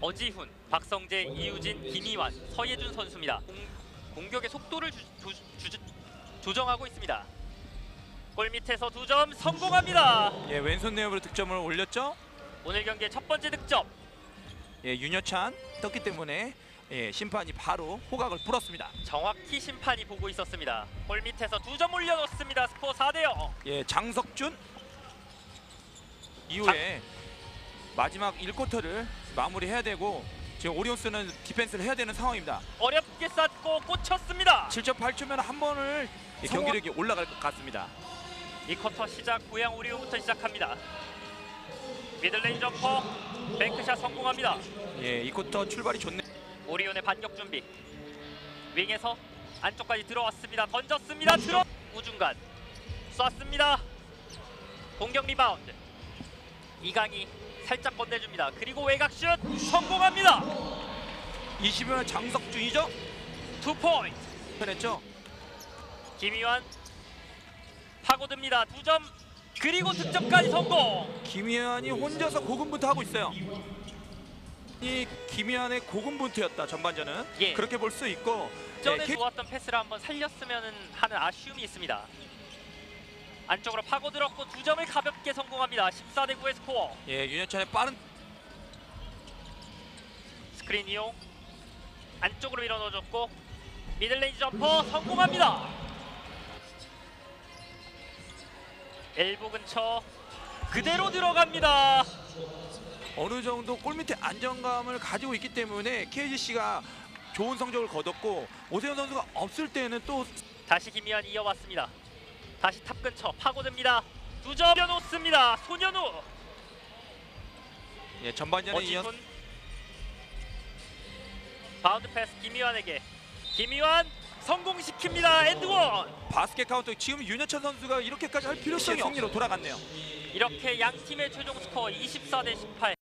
어지훈, 박성재, 이유진, 김희완, 서예준 선수입니다. 공, 공격의 속도를 주, 조, 주, 조정하고 있습니다. 골 밑에서 두 점 성공합니다. 예, 왼손 내협으로 득점을 올렸죠. 오늘 경기의 첫 번째 득점. 예, 윤여찬 떴기 때문에 예, 심판이 바로 호각을 불었습니다. 정확히 심판이 보고 있었습니다. 골 밑에서 두 점 올려놓습니다. 스코어 4대 0. 예, 장석준 이후에 마지막 1쿼터를 마무리해야 되고 지금 오리온스는 디펜스를 해야 되는 상황입니다. 어렵게 쐈고 꽂혔습니다. 7.8초면 한 번을 예, 성공. 경기력이 올라갈 것 같습니다. 이 쿼터 시작 고양 오리온부터 시작합니다. middle range jumper bank shot 성공합니다. 예, 이 쿼터 출발이 좋네. 오리온의 반격 준비. 윙에서 안쪽까지 들어왔습니다. 던졌습니다. 들어 우중간 쐈습니다. 공격 리바운드. 이강이 살짝 건네줍니다. 그리고 외곽슛 성공합니다. 20번 장석준이죠? two point. 편했죠? 김희환 파고듭니다. 두 점 그리고 득점까지 성공. 김희환이 혼자서 고군분투 하고 있어요. 이 김희환의 고군분투였다 전반전은 예. 그렇게 볼 수 있고 전에 예, K- 좋았던 패스를 한번 살렸으면 하는 아쉬움이 있습니다. 안쪽으로 파고들었고 두 점을 가볍게 성공합니다. 14대 9의 스코어. 예, 윤여찬의 빠른 스크린 이용. 안쪽으로 밀어 넣어줬고 middle range jumper 성공합니다. elbow 근처 그대로 들어갑니다. 어느 정도 골 밑에 안정감을 가지고 있기 때문에 KGC가 좋은 성적을 거뒀고 오세훈 선수가 없을 때는 또 다시 김희환 이어봤습니다. 다시 top 근처 파고듭니다. 두점 놓습니다. 소년우 예, 전반전에 이어 바운드 패스 김희환에게 김희환 성공시킵니다. and one basket count 지금 윤여찬 선수가 이렇게까지 할 필요성이 승리로 돌아갔네요. 이렇게 양 팀의 최종 스코어 24 대 18